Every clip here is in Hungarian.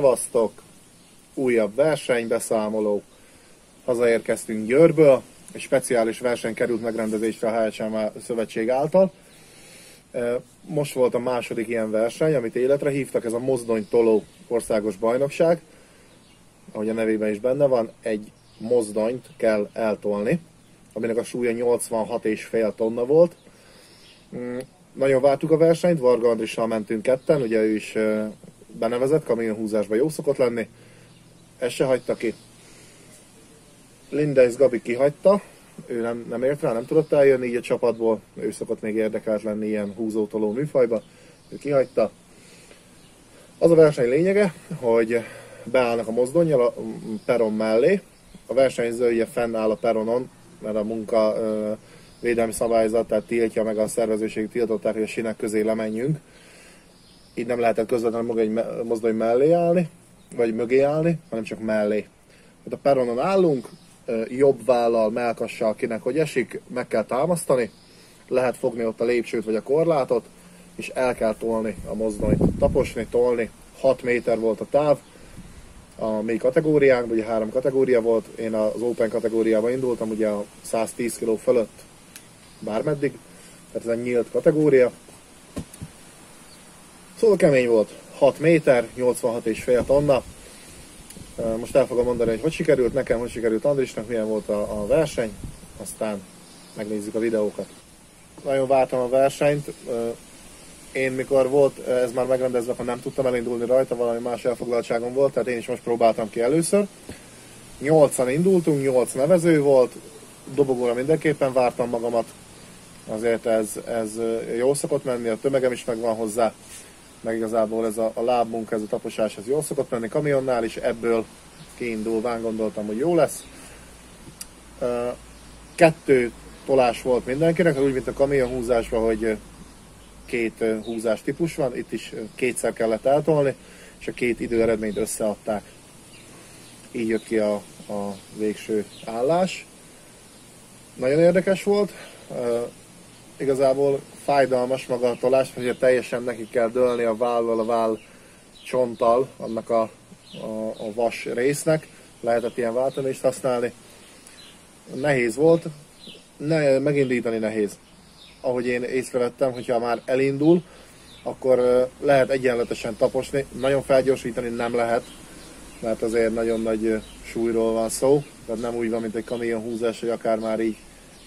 Szevasztok! Újabb versenybeszámoló. Hazaérkeztünk Győrből. Egy speciális verseny került megrendezésre a HSM szövetség által. Most volt a második ilyen verseny, amit életre hívtak, ez a mozdony toló országos bajnokság. Ahogy a nevében is benne van, egy mozdonyt kell eltolni, aminek a súlya 86,5 tonna volt. Mm, nagyon vártuk a versenyt, Varga Andrissal mentünk ketten, ugye ő is benevezett, kamionhúzásban jó szokott lenni. Ezt se hagyta ki. Lindeis Gabi kihagyta, ő nem, nem ért rá, nem tudott eljönni így a csapatból, ő szokott még érdekelt lenni ilyen húzótoló műfajba, ő kihagyta. Az a verseny lényege, hogy beállnak a mozdonyjal a peron mellé, a versenyzője fennáll a peronon, mert a munka védelmi szabályzat, tehát tiltja meg a szervezőség tiltották, hogy a sinek közé lemenjünk. Így nem lehetett közvetlenül maga egy mozdony mellé állni, vagy mögé állni, hanem csak mellé. Tehát a peronon állunk, jobb vállal, melkassal, kinek hogy esik, meg kell támasztani, lehet fogni ott a lépcsőt vagy a korlátot, és el kell tolni a mozdonyt, taposni, tolni. 6 méter volt a táv, a mi kategóriánk, ugye három kategória volt, én az Open kategóriában indultam, ugye a 110 kg fölött bármeddig, tehát ez egy nyílt kategória. Szóval kemény volt, 6 méter, 86 és fél tonna. Most el fogom mondani, hogy hogy sikerült nekem, hogy sikerült Andrisnak, milyen volt a, a verseny, aztán megnézzük a videókat. Nagyon vártam a versenyt, én mikor volt ez már megrendezve, akkor nem tudtam elindulni rajta, valami más elfoglaltságom volt, tehát én is most próbáltam ki először. Nyolcan indultunk, nyolc nevező volt, dobogóra mindenképpen vártam magamat, azért ez, ez jó szokott menni, a tömegem is megvan hozzá, meg igazából ez a, a lábmunka, ez a taposás, ez jól szokott menni kamionnál is, ebből kiindulván gondoltam, hogy jó lesz. Kettő tolás volt mindenkinek, úgy, mint a kamionhúzásban, hogy két húzás típus van, itt is kétszer kellett eltolni, és a két időeredményt összeadták. Így jött ki a, a végső állás. Nagyon érdekes volt, igazából fájdalmas maga a tolás, hogy teljesen neki kell dőlni a vállal, a váll csonttal, annak a, a, a vas résznek. Lehetett ilyen váltanést használni. Nehéz volt, ne, megindítani nehéz ahogy én észrevettem, hogyha már elindul, akkor lehet egyenletesen taposni, nagyon felgyorsítani nem lehet, mert azért nagyon nagy súlyról van szó, tehát nem úgy van, mint egy kamion húzás, hogy akár már így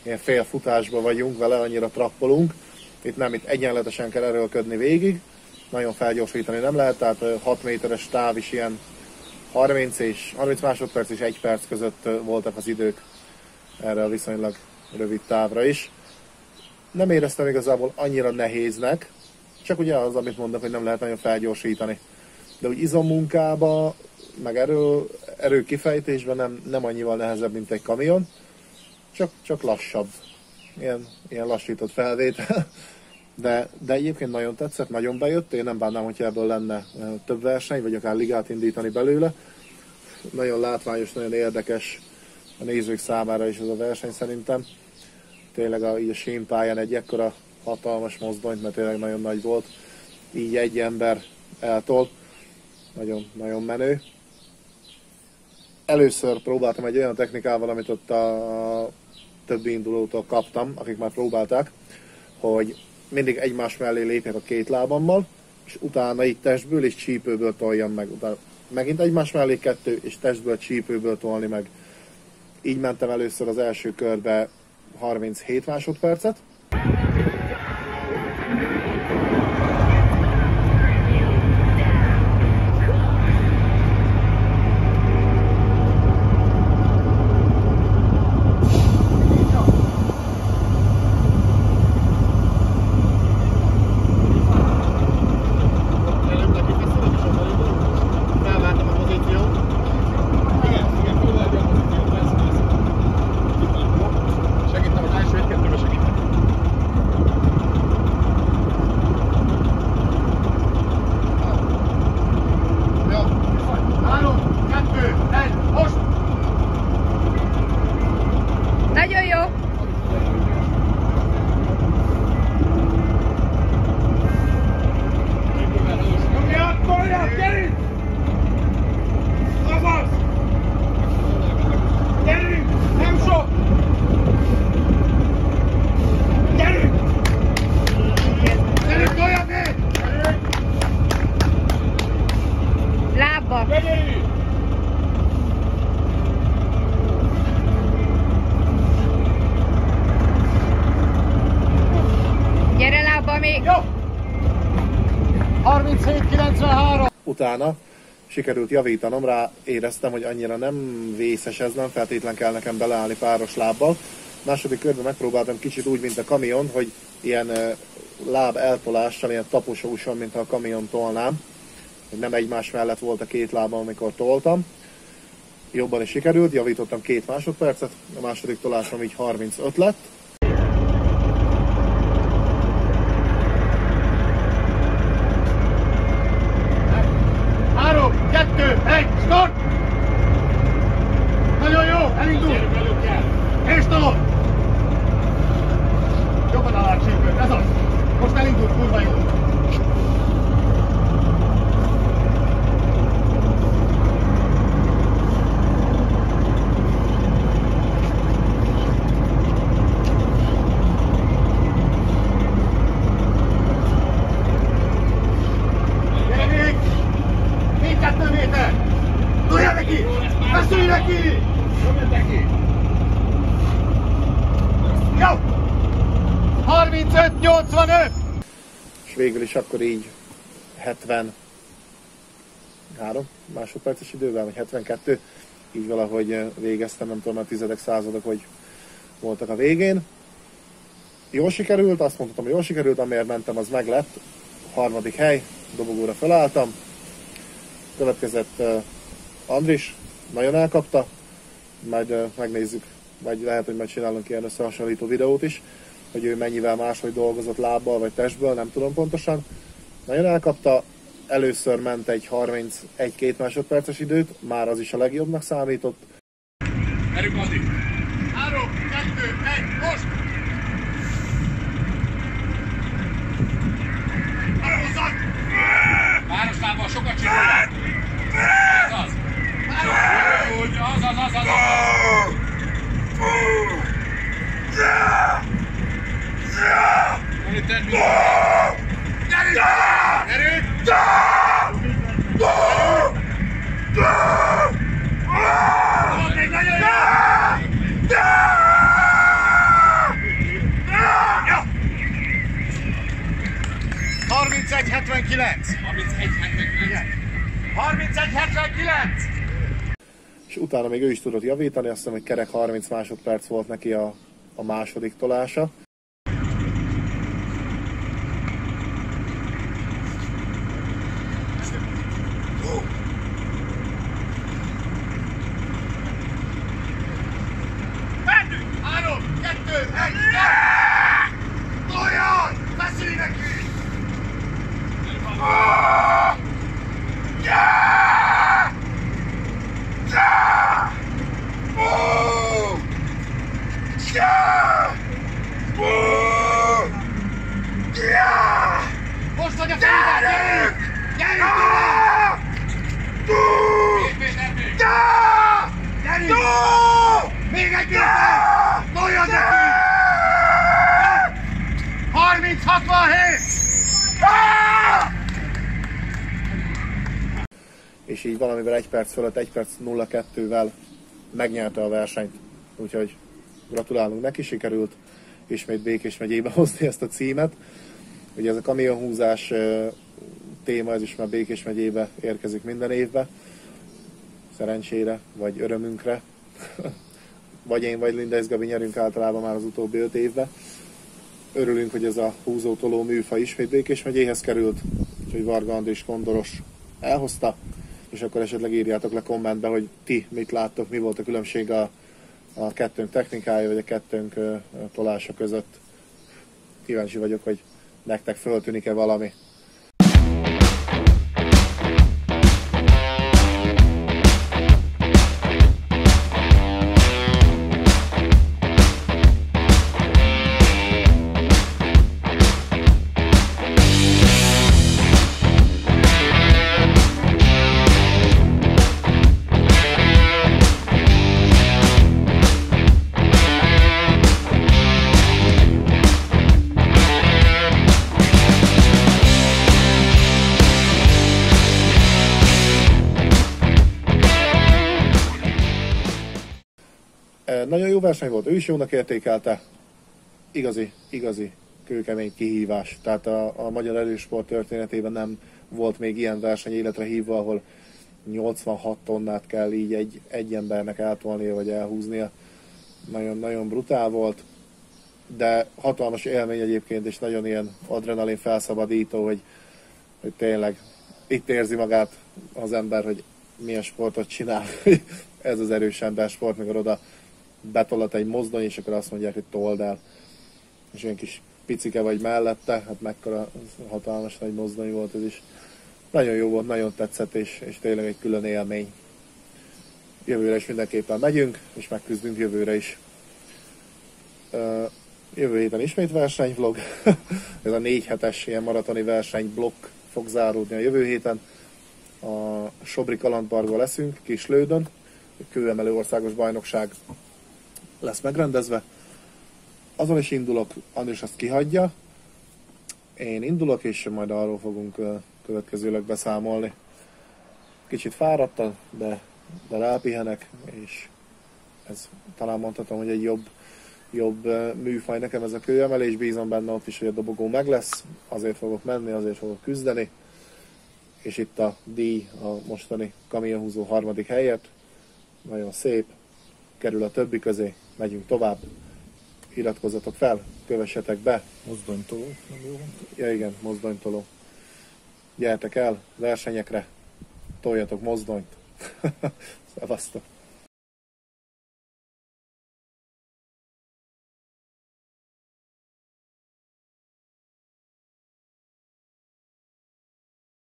ilyen fél futásba vagyunk vele, annyira trappolunk. Itt nem, itt egyenletesen kell erőlködni végig, nagyon felgyorsítani nem lehet, tehát 6 méteres táv is ilyen 30 és 30 másodperc és 1 perc között voltak az idők erre a viszonylag rövid távra is nem éreztem igazából annyira nehéznek, csak ugye az, amit mondok, hogy nem lehet nagyon felgyorsítani. De úgy izommunkába, meg erő, erő kifejtésben nem, nem annyival nehezebb, mint egy kamion, csak, csak lassabb. Ilyen, ilyen lassított felvétel. De, de egyébként nagyon tetszett, nagyon bejött. Én nem bánnám, hogyha ebből lenne több verseny, vagy akár ligát indítani belőle. Nagyon látványos, nagyon érdekes a nézők számára is ez a verseny szerintem tényleg a, így a símpályán egy ekkora hatalmas mozdonyt, mert tényleg nagyon nagy volt, így egy ember eltol. Nagyon, nagyon menő. Először próbáltam egy olyan technikával, amit ott a többi indulótól kaptam, akik már próbálták, hogy mindig egymás mellé lépjek a két lábammal, és utána így testből és csípőből toljam meg. Utána megint egymás mellé kettő, és testből, csípőből tolni meg. Így mentem először az első körbe 37 másodpercet. 37-93! Utána sikerült javítanom rá, éreztem, hogy annyira nem vészes ez, nem feltétlen kell nekem beleállni páros lábbal. Második körben megpróbáltam kicsit úgy, mint a kamion, hogy ilyen láb eltolással, ilyen taposósan, mint a kamion tolnám. Nem egymás mellett volt a két lábam, amikor toltam. Jobban is sikerült, javítottam két másodpercet, a második tolásom így 35 lett. Három, kettő, egy, start! Nagyon jó, elindul! És tovább! Jobban alá csípőt, ez az! Most elindult, kurva jó! Gyere még! Még kettő méter! Tudja neki! Beszélj neki! Jó! 35-85! és végül is akkor így 73 másodperces idővel, vagy 72, így valahogy eh, végeztem, nem tudom, a tizedek, századok, hogy voltak a végén. Jól sikerült, azt mondhatom, hogy jól sikerült, amiért mentem, az meg lett. Harmadik hely, dobogóra felálltam. Következett uh, Andris, nagyon elkapta, majd uh, megnézzük, vagy lehet, hogy majd csinálunk ilyen összehasonlító videót is, hogy ő mennyivel máshogy dolgozott lábbal vagy testből, nem tudom pontosan. Nagyon elkapta, először ment egy 31-2 másodperces időt, már az is a legjobbnak számított. Erők! Három, kettő, egy, most! Hozzad! Város lábbal sokat csinálják. Ez az. Úgy, az, az, az, az, az. Gyerünk, gyerünk. Gyerünk! Tovább még nagyon jó! Jó! 31-79! 31-79! és utána még ő is tudott javítani, azt hiszem, hogy kerek 30 másodperc volt neki a, a második tolása. Menjünk! Három, kettő, egy, Toljon! Beszélj neki! Most vagy a fejben! Gyerünk! Gyerünk! Még. Gyerünk! Még egy méter! Toljon neki! 30-67! és így valamivel egy perc fölött, egy perc 0-2-vel megnyerte a versenyt. Úgyhogy gratulálunk neki, sikerült ismét Békés megyébe hozni ezt a címet. Ugye ez a kamionhúzás téma, ez is már Békés megyébe érkezik minden évbe. Szerencsére, vagy örömünkre. vagy én, vagy Linda Gabi nyerünk általában már az utóbbi öt évben. Örülünk, hogy ez a húzótoló műfa ismét Békés megyéhez került, úgyhogy Varga Andris Kondoros elhozta, és akkor esetleg írjátok le kommentbe, hogy ti mit láttok, mi volt a különbség a, a kettőnk technikája, vagy a kettőnk tolása között. Kíváncsi vagyok, hogy nektek föltűnik-e valami. Nagyon jó verseny volt, ő is jónak értékelte. Igazi, igazi kőkemény kihívás. Tehát a, a magyar erősport történetében nem volt még ilyen verseny életre hívva, ahol 86 tonnát kell így egy, egy embernek eltolnia vagy elhúznia. Nagyon, nagyon brutál volt, de hatalmas élmény egyébként, és nagyon ilyen adrenalin felszabadító, hogy, hogy tényleg itt érzi magát az ember, hogy milyen sportot csinál. Ez az erős ember sport, mikor oda betolat egy mozdony, és akkor azt mondják, hogy told el. És olyan kis picike vagy mellette, hát mekkora hatalmas nagy mozdony volt ez is. Nagyon jó volt, nagyon tetszett, és, és tényleg egy külön élmény. Jövőre is mindenképpen megyünk, és megküzdünk jövőre is. Jövő héten ismét versenyvlog. ez a négy hetes ilyen maratoni versenyblokk fog záródni a jövő héten. A Sobri kalandparkban leszünk, Kislődön. Kőemelő országos bajnokság lesz megrendezve. Azon is indulok, Andris azt kihagyja. Én indulok, és majd arról fogunk következőleg beszámolni. Kicsit fáradtam, de, de rápihenek, és ez talán mondhatom, hogy egy jobb, jobb műfaj nekem ez a kőemelés, bízom benne ott is, hogy a dobogó meg lesz, azért fogok menni, azért fogok küzdeni, és itt a díj a mostani kamionhúzó harmadik helyet, nagyon szép, kerül a többi közé, megyünk tovább, iratkozzatok fel, kövessetek be. Mozdonytoló, Ja igen, mozdonytoló. Gyertek el versenyekre, toljatok mozdonyt. Szevasztok!